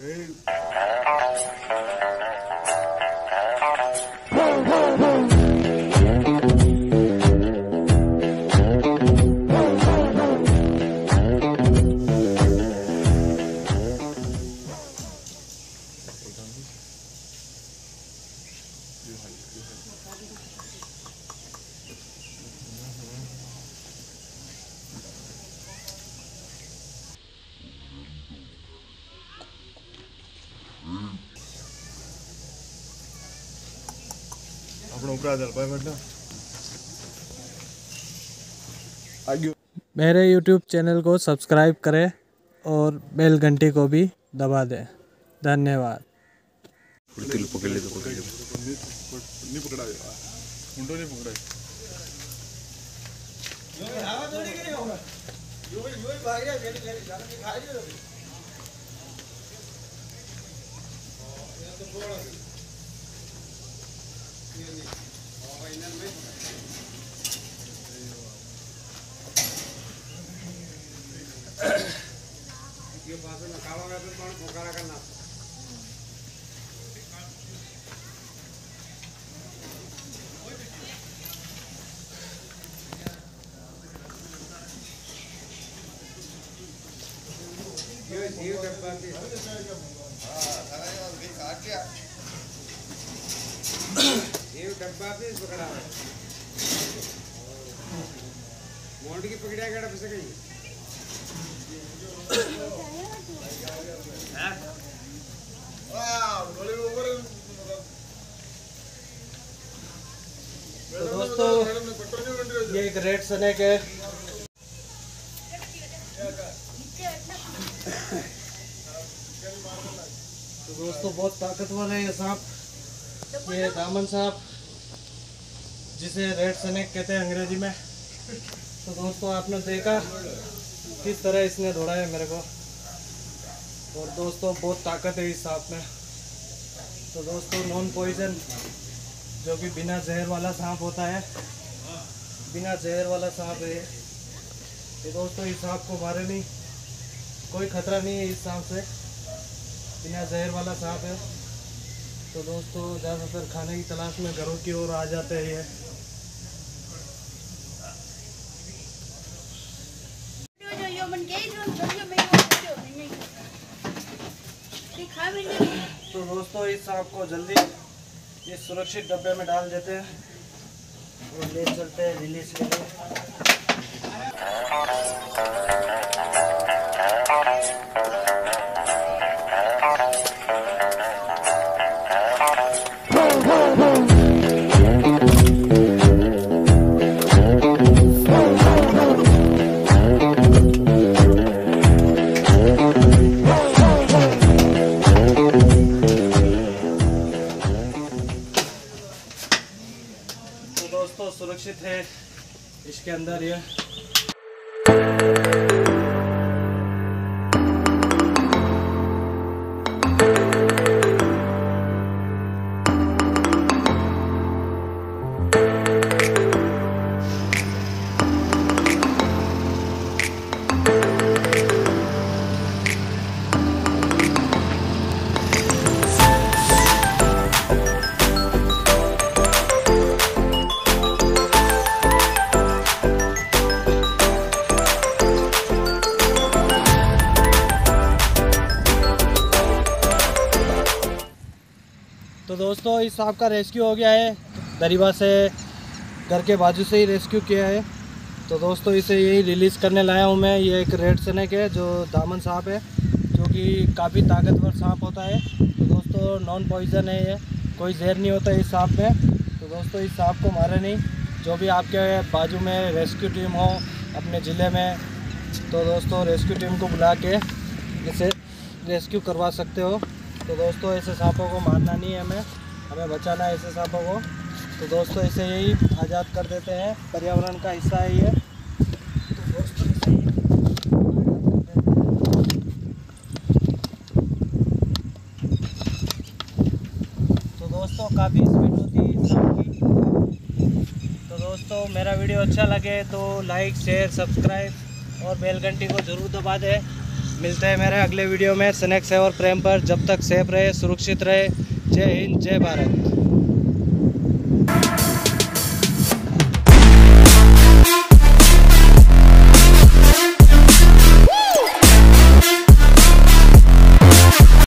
哎。吼吼吼。मेरे YouTube channel को subscribe करें और बेल घंटी को भी दबा दें। धन्यवाद। फाइनल में ये पास में कावा में तो पानी करना ये जीव डब्बा के हाँ सारा ये काट दिया दोस्तों ये एक रेड स्नैक है। तो दोस्तों बहुत ताकतवर है ये सांप। ये दामन साहब, जिसे रेड स्नैक कहते हैं अंग्रेज़ी में। तो दोस्तों, आपने देखा किस तरह इसने दौड़ा है मेरे को। और दोस्तों, बहुत ताकत है इस सांप में। तो दोस्तों नॉन पॉइजन जो कि बिना जहर वाला सांप होता है, बिना जहर वाला सांप है ये। दोस्तों, इस सांप को मारे नहीं। कोई खतरा नहीं है इस सांप से। बिना जहर वाला सांप है। तो दोस्तों, ज़्यादातर खाने की तलाश में घरों की ओर आ जाते हैं। तो दोस्तों, इस सांप को जल्दी ये सुरक्षित डब्बे में डाल देते हैं और ले चलते हैं रिलीज़ के लिए। सुरक्षित है। इसके अंदर ये तो दोस्तों, इस सांप का रेस्क्यू हो गया है। दरीबा से घर के बाजू से ही रेस्क्यू किया है। तो दोस्तों, इसे यही रिलीज़ करने लाया हूँ मैं। ये एक रेड स्नेक है, जो दामन सांप है, जो कि काफ़ी ताकतवर सांप होता है। तो दोस्तों, नॉन पॉइजन है ये। कोई जहर नहीं होता इस सांप में। तो दोस्तों, इस सांप को मारे नहीं। जो भी आपके बाजू में रेस्क्यू टीम हो, अपने ज़िले में तो दोस्तों, रेस्क्यू टीम को बुला के इसे रेस्क्यू करवा सकते हो। तो दोस्तों, ऐसे सांपों को मारना नहीं है हमें। हमें बचाना है ऐसे सांपों को। तो दोस्तों इसे यही आज़ाद कर देते हैं। पर्यावरण का हिस्सा है ये। तो दोस्तों, काफ़ी स्पीड होती है तो दोस्तों, मेरा वीडियो अच्छा लगे तो लाइक शेयर सब्सक्राइब और बेल घंटी को ज़रूर दबा दें। मिलते हैं मेरे अगले वीडियो में। स्नेक्स है और प्रेम पर जब तक सेफ़ रहे, सुरक्षित रहे। जय हिंद, जय भारत।